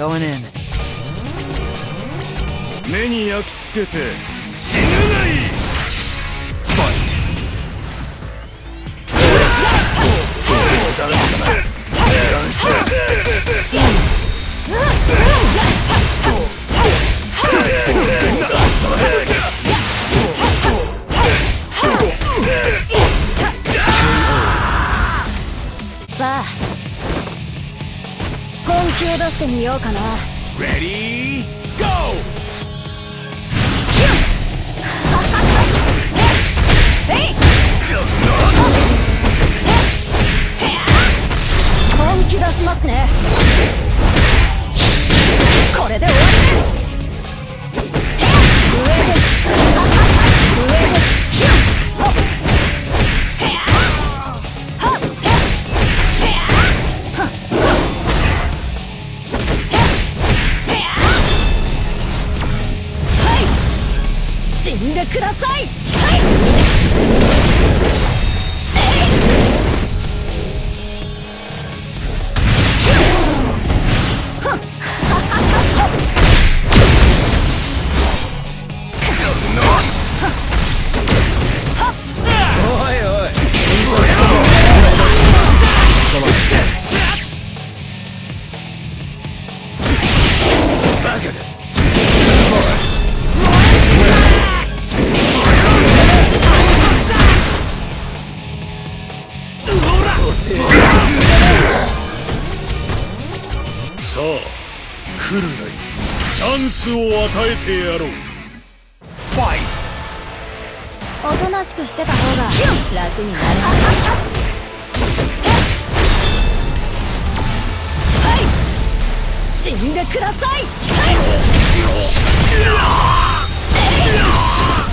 Going in. 目に焼き付けて死ぬがいいファイさあを出してみようかな。Ready? Go! 本気出しますねバカだスを与えてやろう。ファイおとなしくしてた方が楽になる。はい死んでください。もっ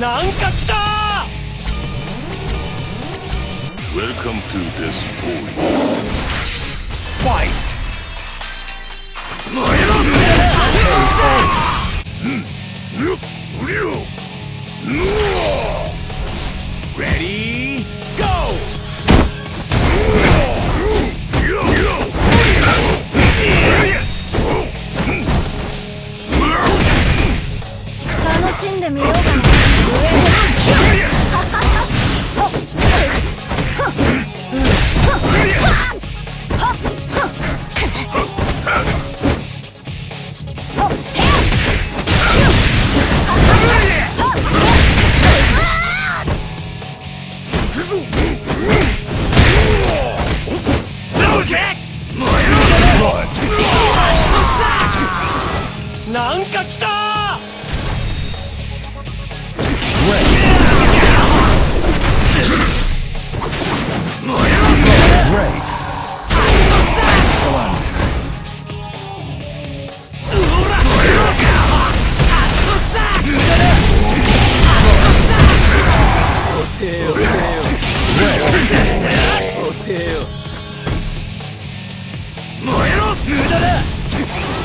なんか来た Welcome to this world Fight 燃えろうんうりょう Ready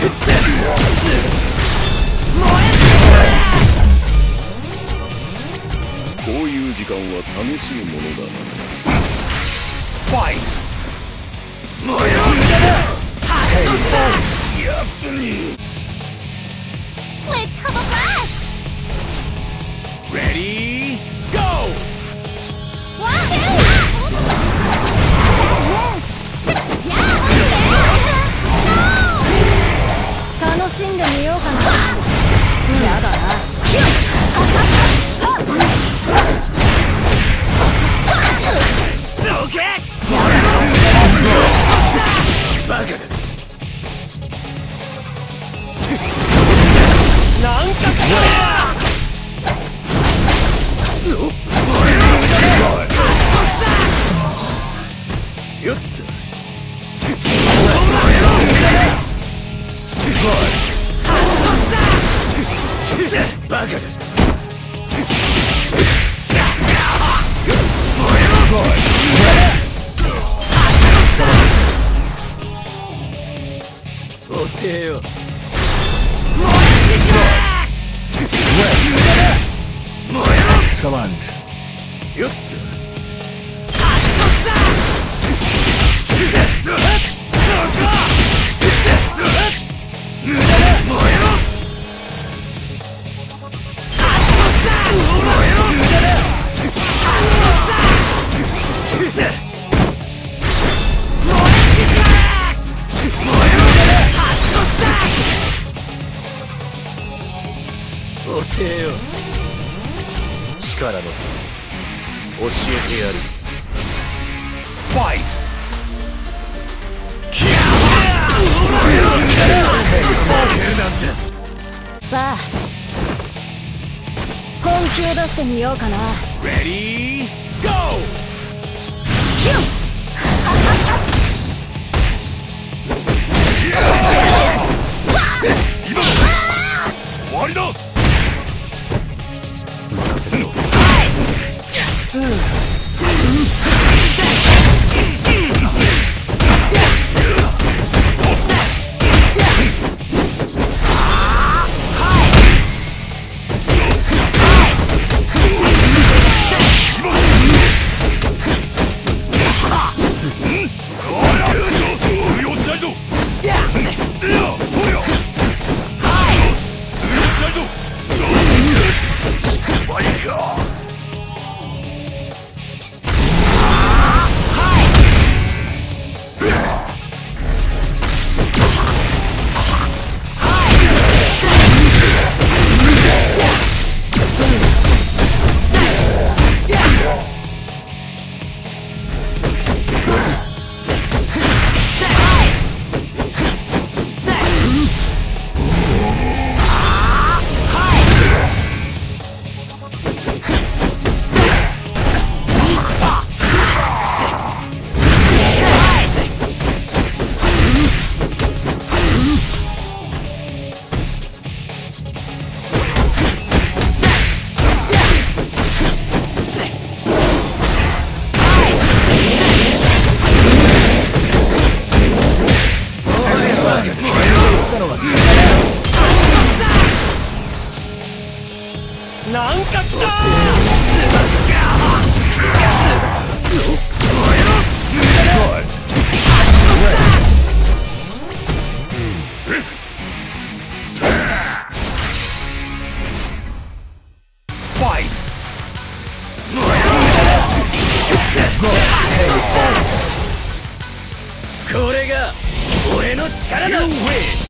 こういう時間は楽しむものだな燃えろ無駄だやつに Let's have a blast! レ力の差教えてやる。ファイさあ本気を出してみようかな。レディーゴ終これが俺の力だ。